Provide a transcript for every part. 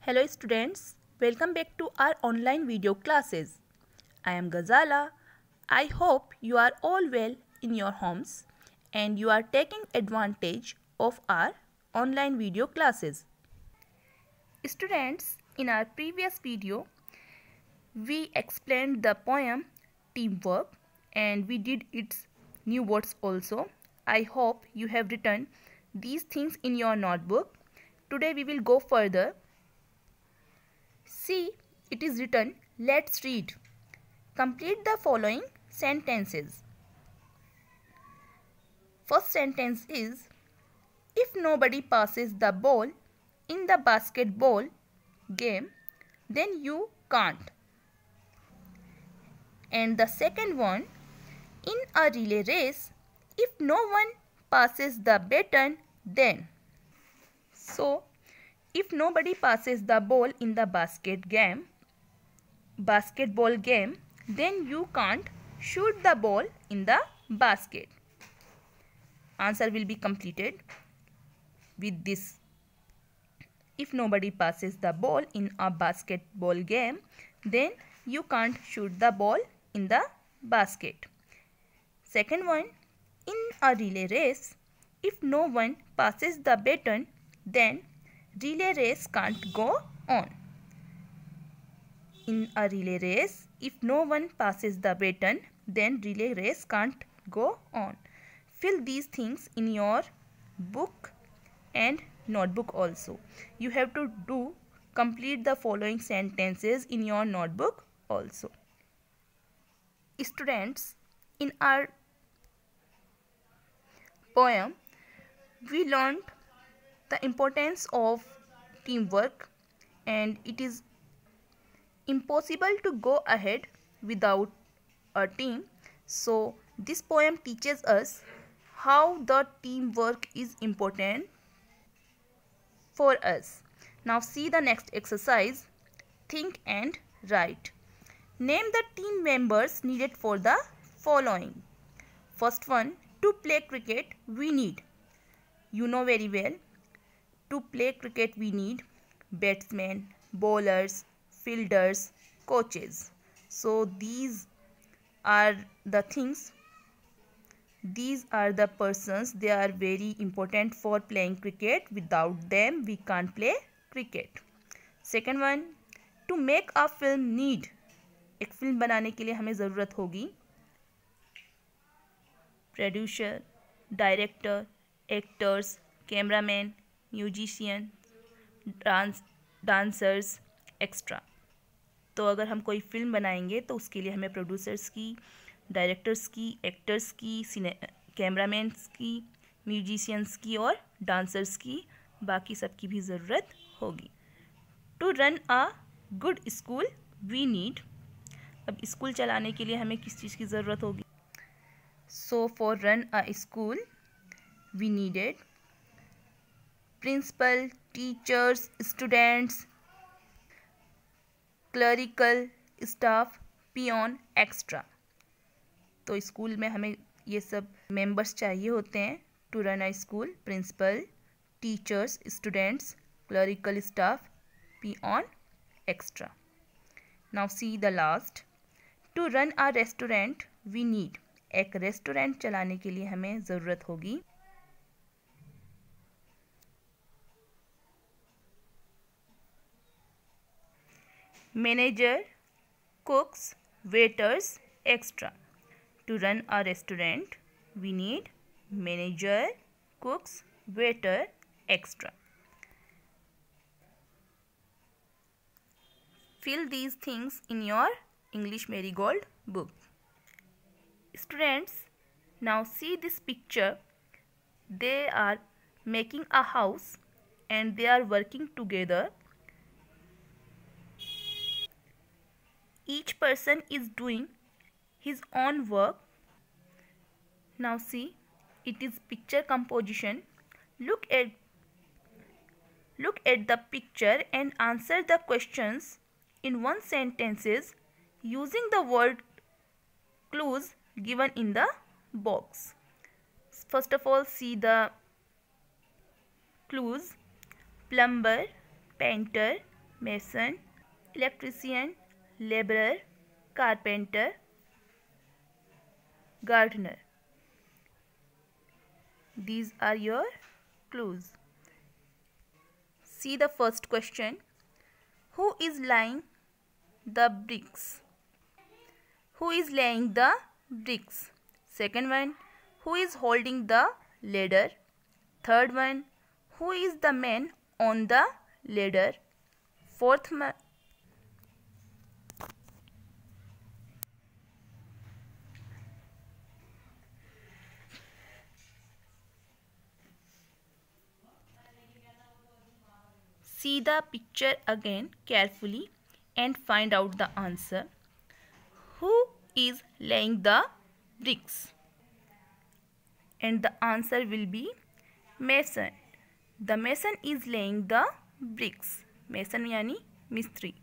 Hello students, welcome back to our online video classes. I am Ghazala. I hope you are all well in your homes and you are taking advantage of our online video classes. Students, in our previous video, we explained the poem Teamwork and we did its new words also. I hope you have written these things in your notebook. Today we will go further See, it is written, let's read. Complete the following sentences. First sentence is, if nobody passes the ball in the basketball game, then you can't. And the second one, in a relay race, if no one passes the baton, then. So, if nobody passes the ball in the basket game basketball game then you can't shoot the ball in the basket. Answer will be completed with this. If nobody passes the ball in a basketball game then you can't shoot the ball in the basket. Second one in a relay race if no one passes the baton then relay race can't go on. In a relay race, if no one passes the baton, then relay race can't go on. Fill these things in your book and notebook also. You have to do complete the following sentences in your notebook also. Students, in our poem, we learned the importance of teamwork and it is impossible to go ahead without a team. So this poem teaches us how the teamwork is important for us. Now see the next exercise. Think and write. Name the team members needed for the following. First one to play cricket we need. You know very well to play cricket we need batsmen, bowlers, fielders, coaches. So these are the things these are the persons they are very important for playing cricket without them we can't play cricket second one to make a film need एक film बनाने के लिए हमें ज़रूरत होगी producer director actors cameraman Musician, dance, dancers, extra. तो अगर हम कोई फ़िल्म बनाएँगे तो उसके लिए हमें प्रोड्यूसर्स की, डायरेक्टर्स की, एक्टर्स की कैमरामैन्स की, म्यूजिशियंस की और डांसर्स की बाकी सब की भी ज़रूरत होगी। To run a good school, we need. अब स्कूल चलाने के लिए हमें किस चीज़ की ज़रूरत होगी? So for run a school, we needed principal, teachers, students, clerical staff, peon, extra. तो स्कूल में हमें ये सब मेंबर्स चाहिए होते हैं to run a school principal, teachers, students, clerical staff, peon, extra. Now see the last. To run a restaurant we need एक restaurant चलाने के लिए हमें ज़रूरत होगी manager, cooks, waiters, extra. To run a restaurant, we need manager, cooks, waiter, extra. Fill these things in your English Marigold book. Students, now see this picture. They are making a house and they are working together each person is doing his own work. Now see it is picture composition. Look at look at the picture and answer the questions in one sentences using the word clues given in the box. First of all see the clues. Plumber painter mason, electrician, laborer, carpenter, gardener. These are your clues. See the first question. Who is laying the bricks? Who is laying the bricks? Second one. Who is holding the ladder? Third one. Who is the man on the ladder? Fourth See the picture again carefully and find out the answer. Who is laying the bricks? And the answer will be mason. The mason is laying the bricks. Mason yani mistri.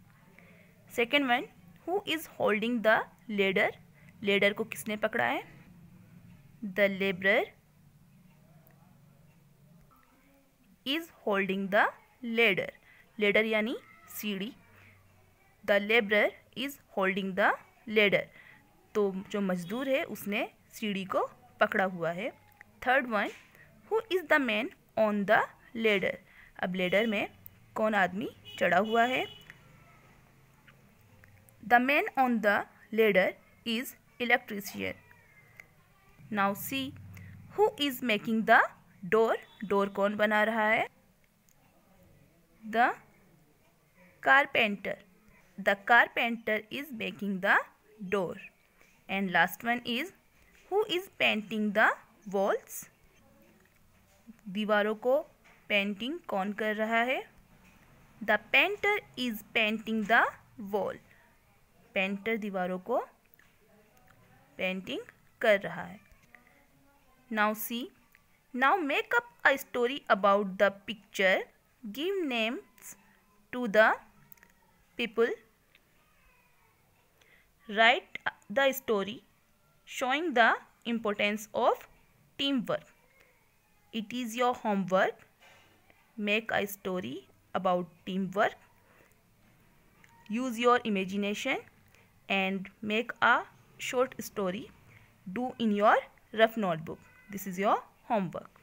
Second one, who is holding the ladder? Ladder को किसने पकड़ा है? The laborer is holding the ladder ladder यानी सीढ़ी। The labour is holding the ladder. तो जो मजदूर है, उसने सीढ़ी को पकड़ा हुआ है। Third one who is the man on the ladder अब लेडर में कौन आदमी चढ़ा हुआ है? The man on the ladder is electrician now see who is making the door door कौन बना रहा है? The carpenter. The carpenter is making the door. And last one is, who is painting the walls? दीवारों को painting कौन कर रहा है? The painter is painting the wall. Painter दीवारों को पेंटिंग कर रहा है. Now see, now make up a story about the picture. Give names to the people. Write the story showing the importance of teamwork. It is your homework. Make a story about teamwork. Use your imagination and make a short story. Do in your rough notebook. This is your homework.